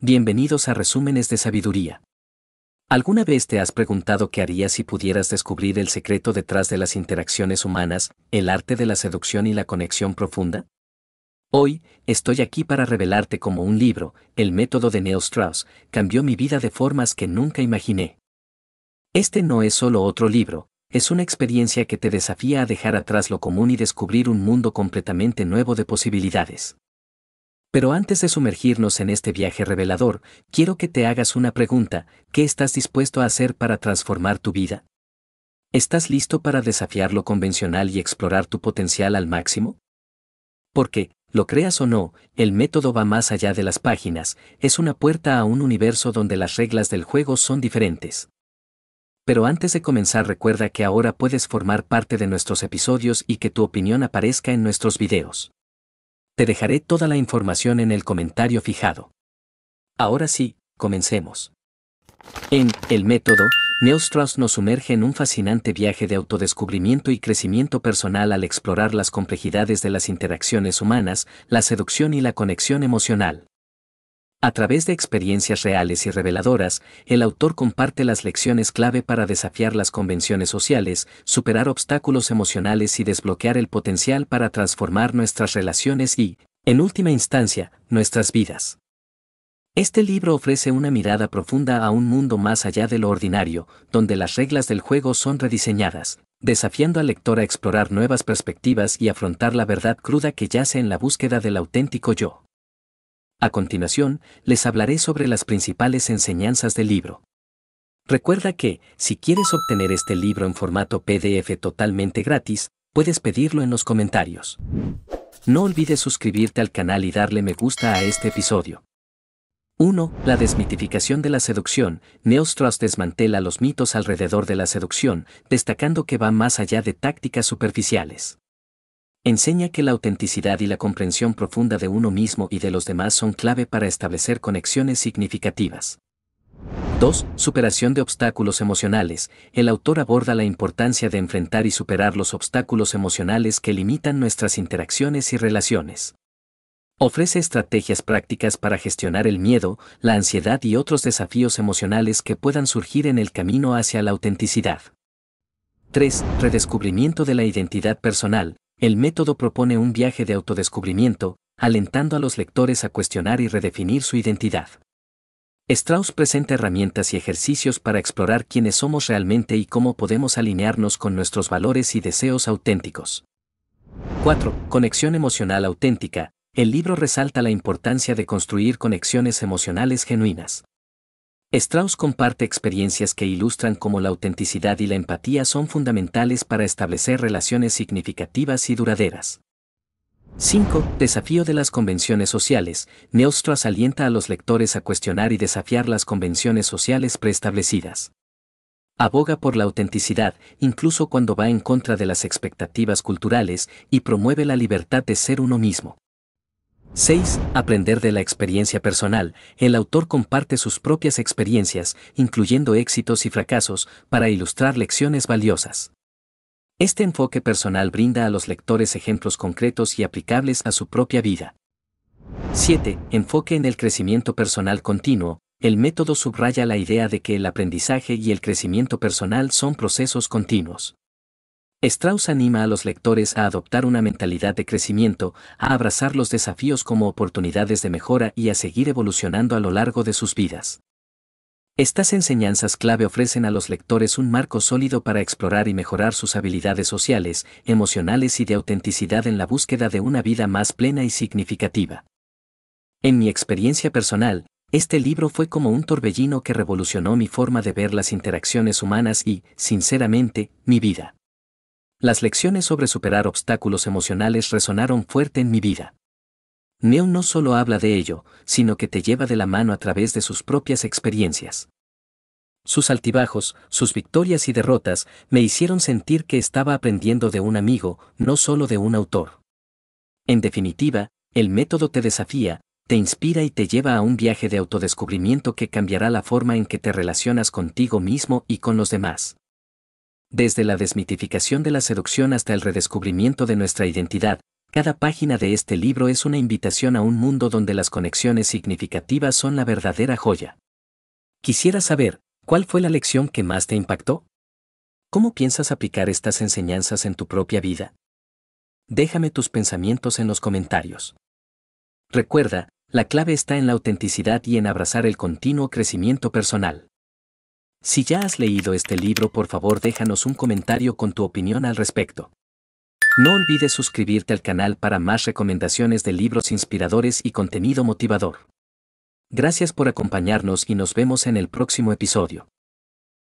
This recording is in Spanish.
Bienvenidos a Resúmenes de Sabiduría. ¿Alguna vez te has preguntado qué harías si pudieras descubrir el secreto detrás de las interacciones humanas, el arte de la seducción y la conexión profunda? Hoy, estoy aquí para revelarte cómo un libro, El método de Neil Strauss, cambió mi vida de formas que nunca imaginé. Este no es solo otro libro, es una experiencia que te desafía a dejar atrás lo común y descubrir un mundo completamente nuevo de posibilidades. Pero antes de sumergirnos en este viaje revelador, quiero que te hagas una pregunta, ¿qué estás dispuesto a hacer para transformar tu vida? ¿Estás listo para desafiar lo convencional y explorar tu potencial al máximo? Porque, lo creas o no, el método va más allá de las páginas, es una puerta a un universo donde las reglas del juego son diferentes. Pero antes de comenzar recuerda que ahora puedes formar parte de nuestros episodios y que tu opinión aparezca en nuestros videos. Te dejaré toda la información en el comentario fijado. Ahora sí, comencemos. En El método, Neostrauss nos sumerge en un fascinante viaje de autodescubrimiento y crecimiento personal al explorar las complejidades de las interacciones humanas, la seducción y la conexión emocional. A través de experiencias reales y reveladoras, el autor comparte las lecciones clave para desafiar las convenciones sociales, superar obstáculos emocionales y desbloquear el potencial para transformar nuestras relaciones y, en última instancia, nuestras vidas. Este libro ofrece una mirada profunda a un mundo más allá de lo ordinario, donde las reglas del juego son rediseñadas, desafiando al lector a explorar nuevas perspectivas y afrontar la verdad cruda que yace en la búsqueda del auténtico yo. A continuación, les hablaré sobre las principales enseñanzas del libro. Recuerda que, si quieres obtener este libro en formato PDF totalmente gratis, puedes pedirlo en los comentarios. No olvides suscribirte al canal y darle me gusta a este episodio. 1. La desmitificación de la seducción. Neostrauss desmantela los mitos alrededor de la seducción, destacando que va más allá de tácticas superficiales enseña que la autenticidad y la comprensión profunda de uno mismo y de los demás son clave para establecer conexiones significativas. 2. Superación de obstáculos emocionales. El autor aborda la importancia de enfrentar y superar los obstáculos emocionales que limitan nuestras interacciones y relaciones. Ofrece estrategias prácticas para gestionar el miedo, la ansiedad y otros desafíos emocionales que puedan surgir en el camino hacia la autenticidad. 3. Redescubrimiento de la identidad personal. El método propone un viaje de autodescubrimiento, alentando a los lectores a cuestionar y redefinir su identidad. Strauss presenta herramientas y ejercicios para explorar quiénes somos realmente y cómo podemos alinearnos con nuestros valores y deseos auténticos. 4. Conexión emocional auténtica. El libro resalta la importancia de construir conexiones emocionales genuinas. Strauss comparte experiencias que ilustran cómo la autenticidad y la empatía son fundamentales para establecer relaciones significativas y duraderas. 5. Desafío de las convenciones sociales. Neostrauss alienta a los lectores a cuestionar y desafiar las convenciones sociales preestablecidas. Aboga por la autenticidad, incluso cuando va en contra de las expectativas culturales, y promueve la libertad de ser uno mismo. 6. Aprender de la experiencia personal. El autor comparte sus propias experiencias, incluyendo éxitos y fracasos, para ilustrar lecciones valiosas. Este enfoque personal brinda a los lectores ejemplos concretos y aplicables a su propia vida. 7. Enfoque en el crecimiento personal continuo. El método subraya la idea de que el aprendizaje y el crecimiento personal son procesos continuos. Strauss anima a los lectores a adoptar una mentalidad de crecimiento, a abrazar los desafíos como oportunidades de mejora y a seguir evolucionando a lo largo de sus vidas. Estas enseñanzas clave ofrecen a los lectores un marco sólido para explorar y mejorar sus habilidades sociales, emocionales y de autenticidad en la búsqueda de una vida más plena y significativa. En mi experiencia personal, este libro fue como un torbellino que revolucionó mi forma de ver las interacciones humanas y, sinceramente, mi vida. Las lecciones sobre superar obstáculos emocionales resonaron fuerte en mi vida. Neil no solo habla de ello, sino que te lleva de la mano a través de sus propias experiencias. Sus altibajos, sus victorias y derrotas me hicieron sentir que estaba aprendiendo de un amigo, no solo de un autor. En definitiva, el método te desafía, te inspira y te lleva a un viaje de autodescubrimiento que cambiará la forma en que te relacionas contigo mismo y con los demás. Desde la desmitificación de la seducción hasta el redescubrimiento de nuestra identidad, Cada página de este libro es una invitación a un mundo donde las conexiones significativas son la verdadera joya. Quisiera saber, ¿cuál fue la lección que más te impactó? ¿Cómo piensas aplicar estas enseñanzas en tu propia vida? Déjame tus pensamientos en los comentarios. Recuerda, la clave está en la autenticidad y en abrazar el continuo crecimiento personal. Si ya has leído este libro, por favor déjanos un comentario con tu opinión al respecto. No olvides suscribirte al canal para más recomendaciones de libros inspiradores y contenido motivador. Gracias por acompañarnos y nos vemos en el próximo episodio.